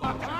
Bacana!